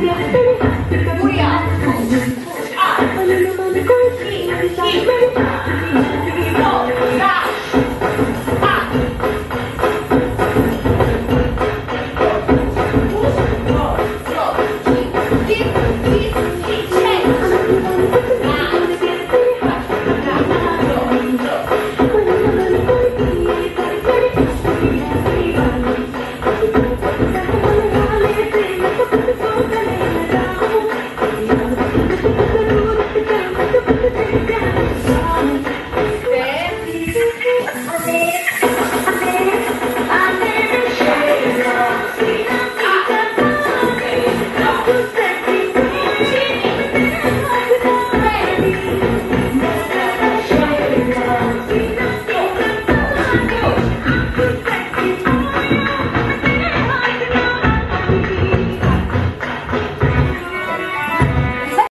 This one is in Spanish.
Gracias.